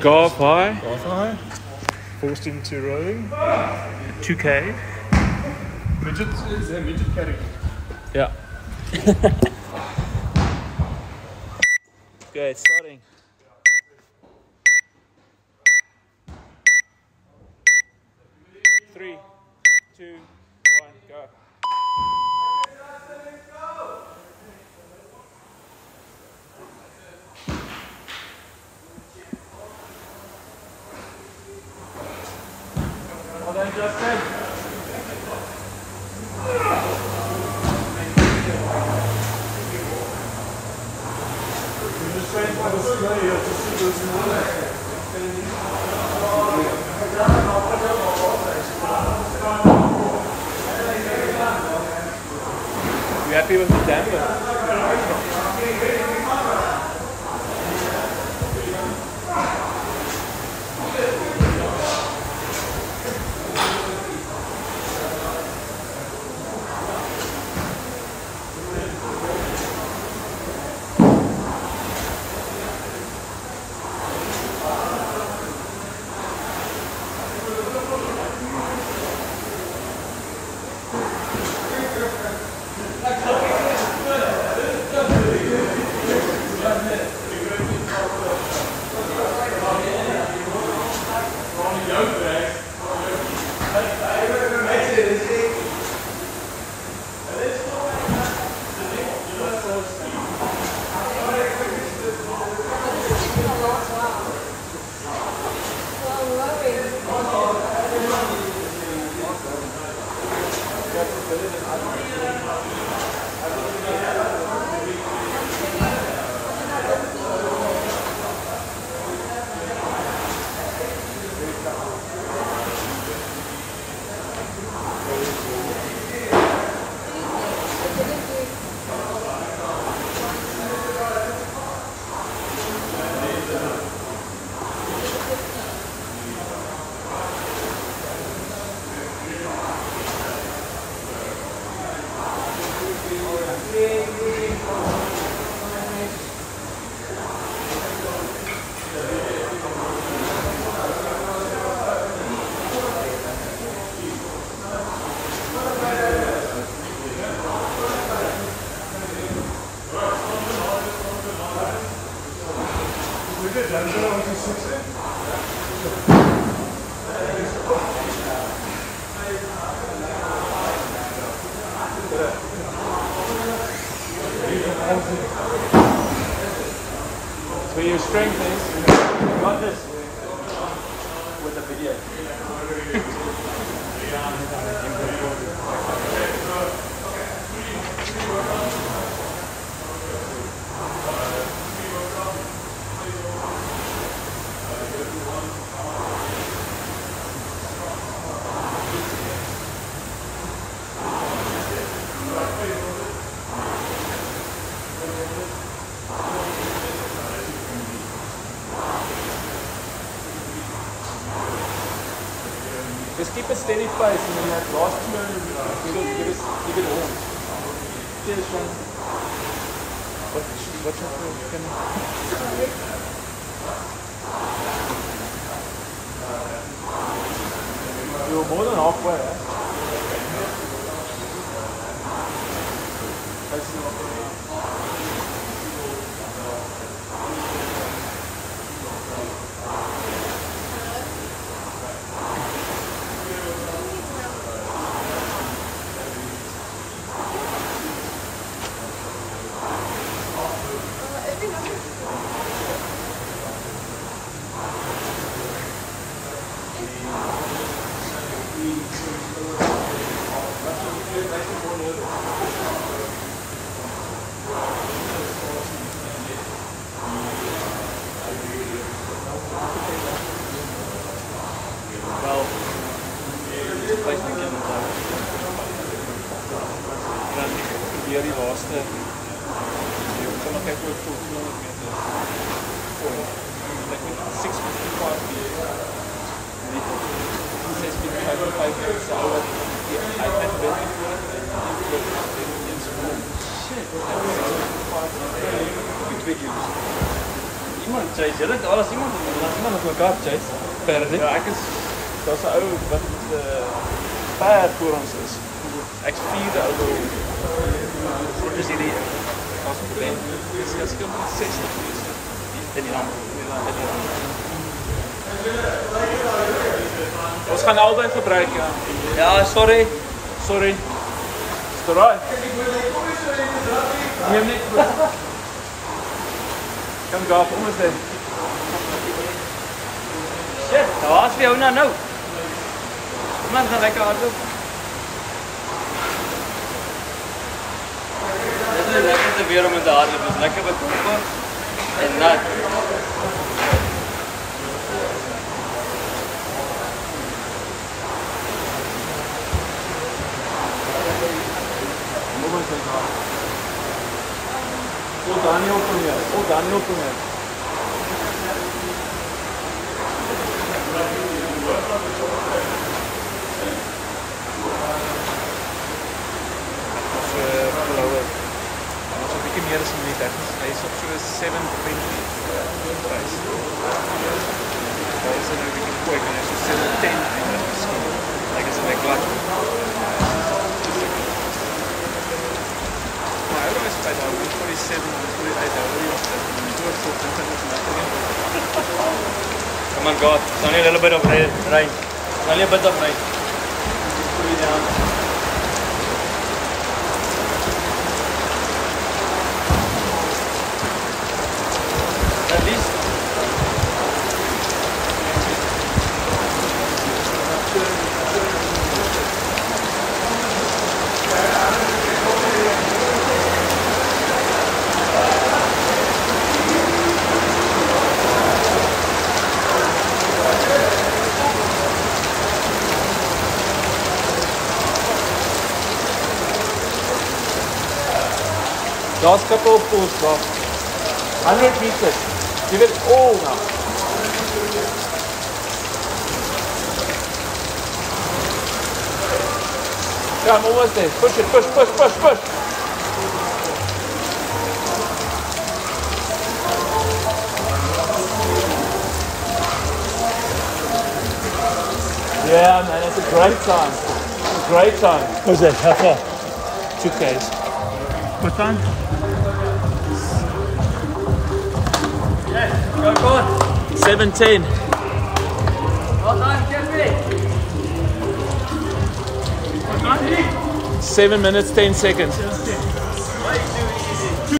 Garth High. Garth High. Forced into rowing. 2K. Midget is a midget category. Yeah. okay, starting. Three, two, one, go. Well done, Justin. You happy with the damper? So your strength is you got this with the video. Just keep a steady pace and then that last two hundred meters, give it, give it, it all. Cheers, Sean. What, what's your can You're more than halfway, eh? like it's all like, yeah, I've been building for it and you. Shit, that was Iemand chase, je redt alles, iemand, laat iemand op elkaar chase. Perdi. Ja, ik is, dat is ook wat het uh, paard voor ons is. X4 auto. Voor de serie. Als een probleem. Het is Ik ben 60 uur. In die hand. In die hand. Ons gaan albei gebruik ja. Ja, sorry. Sorry. Is dit reg? Neem net. Kom gou, kom ons dit. Shit, was vir jou nou nou. Man, gaan lekker hardloop. Dit is lekker te weer om in te hardloop. Dit is lekker bekomper en nat. O Daniel hier. O Daniel eh, flower. Ons 'n bietjie meer as 'n minuut. Hy is op so 720 prys. Daar is nou 'n bietjie quick en hy is so 710 eindig miskien. Like is glad. Maar is by daai 147 en 148 hoor jy wat die dood so punte is net. Oh my god, it's only a little bit of rain. It's only a bit of rain. Just put it down. Daar's couple of pools daar. 100 meters. Give it all now. Come, almost there. Push it, push, push, push, push. Yeah, man, it's a great time. It's a great time. What's that? How far? Two Ks. What time? go go on. 710. Well done, Jeffrey. Seven minutes, ten seconds.